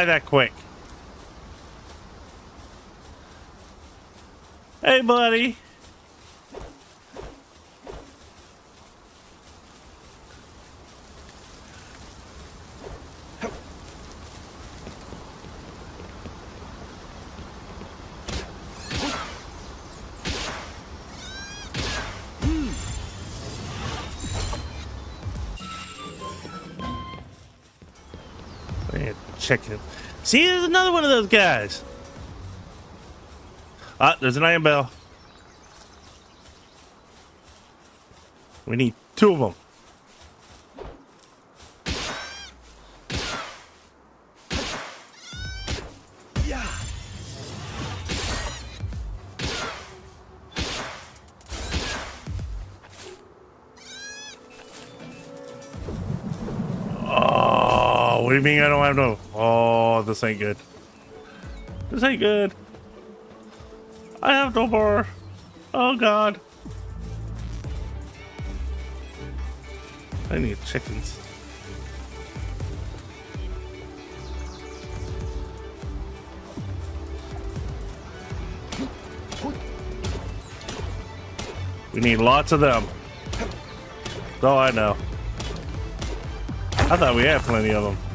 die that quick. Hey, buddy. Chicken. See, there's another one of those guys. Ah, there's an iron bell. We need two of them. This ain't good. This ain't good. I have no more. Oh God. I need chickens. We need lots of them. Oh, I know. I thought we had plenty of them.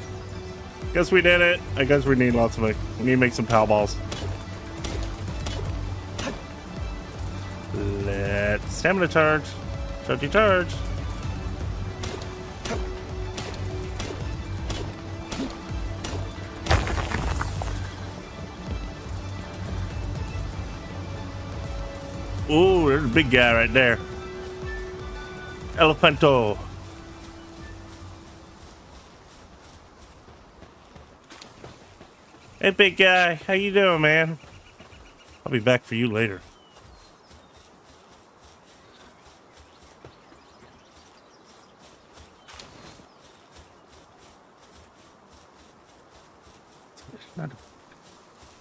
Guess we did it. I guess we need lots of it. We need to make some pal balls. Let's stamina charge. Chargey charge. Ooh, there's a big guy right there. Elephanto. Hey, big guy. How you doing, man? I'll be back for you later.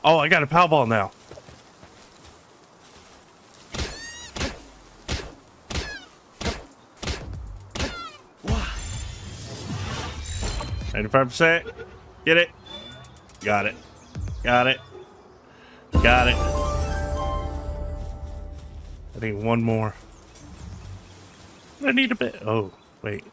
Oh, I got a pal ball now. Ninety-five percent. Get it. Got it. Got it. Got it. I need one more. I need a bit. Oh, wait.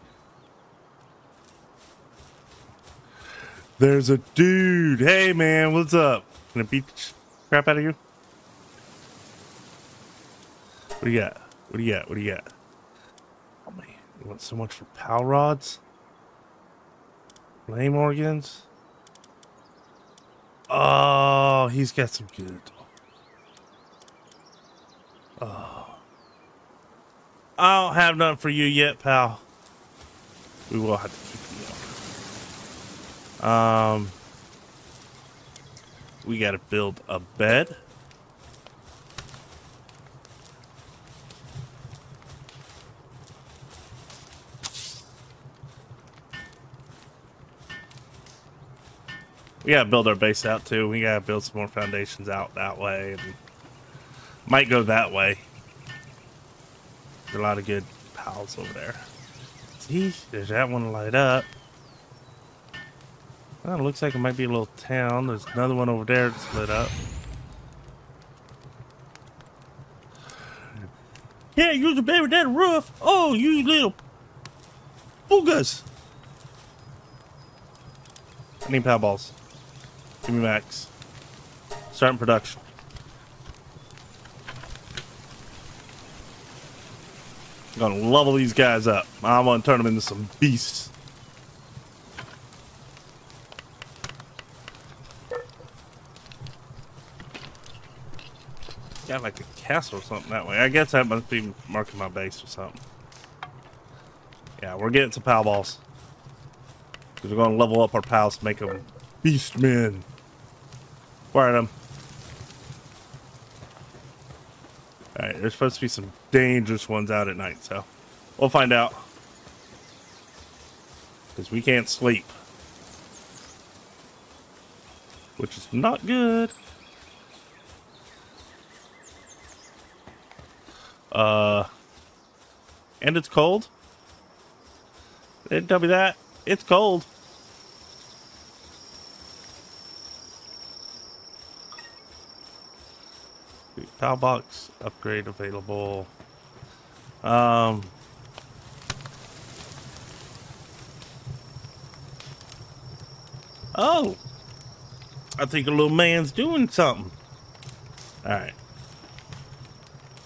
There's a dude. Hey, man, what's up? Gonna beat the crap out of you? What do you got? What do you got? What do you got? Oh, man. You want so much for pal rods? Flame organs? Oh, he's got some good. Oh. I don't have nothing for you yet, pal. We will have to keep you up. Um, we got to build a bed. We gotta build our base out too. We gotta build some more foundations out that way. And might go that way. There's a lot of good pals over there. See, there's that one light up. Well, it looks like it might be a little town. There's another one over there that's lit up. Yeah, use a baby that roof. Oh, you little boogas. I need power balls. Give me max. Starting production. I'm gonna level these guys up. I'm gonna turn them into some beasts. Got like a castle or something that way. I guess that must be marking my base or something. Yeah, we're getting some pal balls. Because we're gonna level up our pals to make them beast men. Are them? Alright, there's supposed to be some dangerous ones out at night, so we'll find out. Because we can't sleep. Which is not good. Uh, and it's cold. They didn't tell me that. It's cold. Palbox upgrade available. Um. Oh, I think a little man's doing something. All right.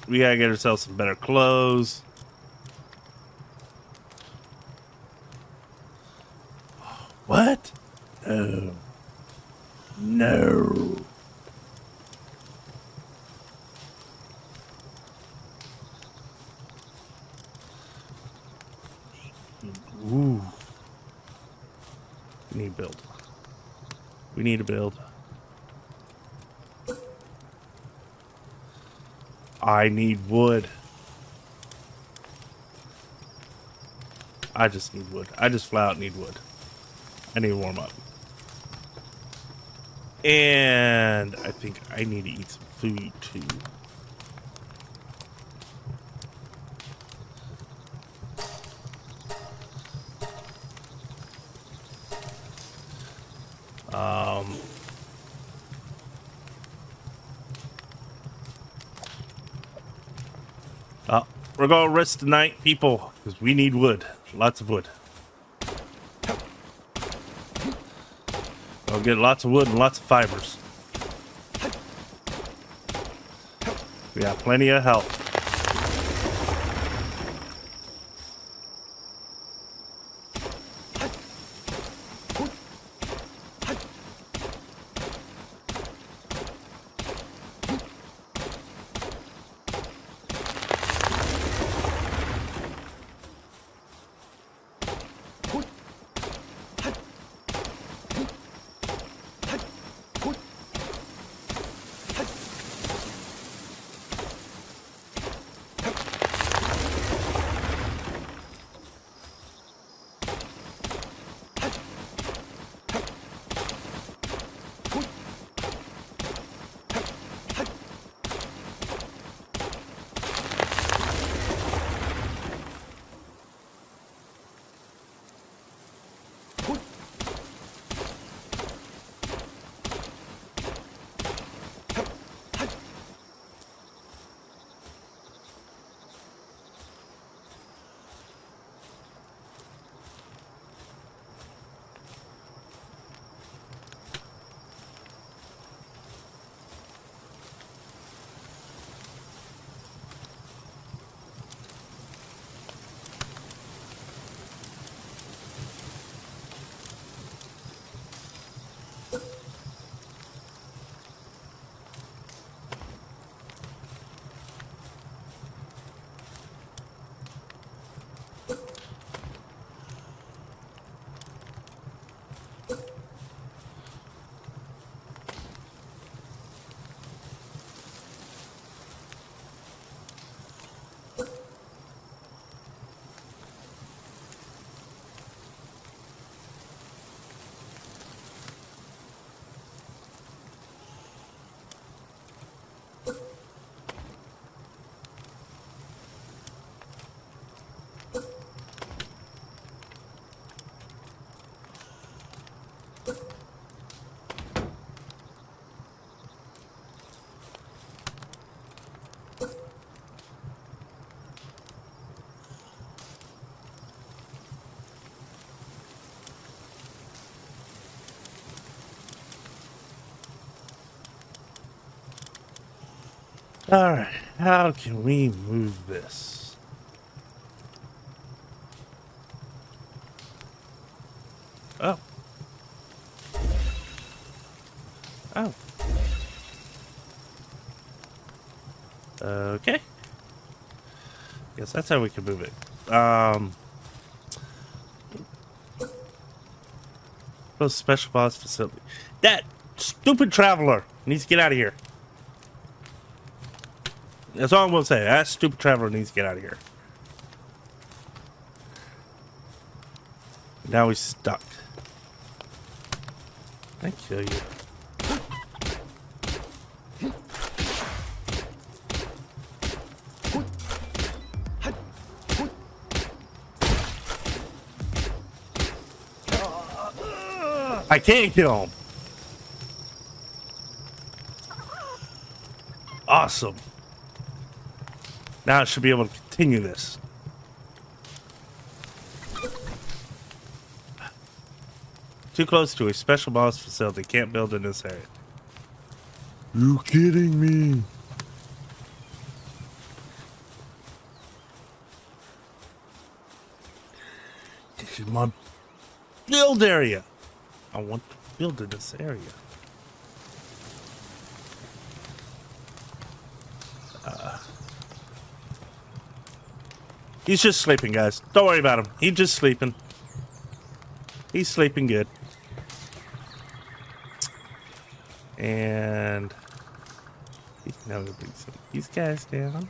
We gotta get ourselves some better clothes. What? No. No. Ooh. Need build. We need to build. I need wood. I just need wood. I just flat out need wood. I need to warm up. And I think I need to eat some food too. We're gonna rest tonight, people, because we need wood. Lots of wood. I'll get lots of wood and lots of fibers. We got plenty of health. Alright, how can we move this? Oh. Oh. Okay. Guess that's how we can move it. Um. Special boss facility. That stupid traveler needs to get out of here. That's all I'm gonna say. That stupid traveler needs to get out of here. Now he's stuck. I kill you. I can't kill him. Awesome. Now I should be able to continue this. Too close to a special boss facility. Can't build in this area. You kidding me? This is my build area. I want to build in this area. He's just sleeping, guys. Don't worry about him. He's just sleeping. He's sleeping good. And now we'll bring these guys down.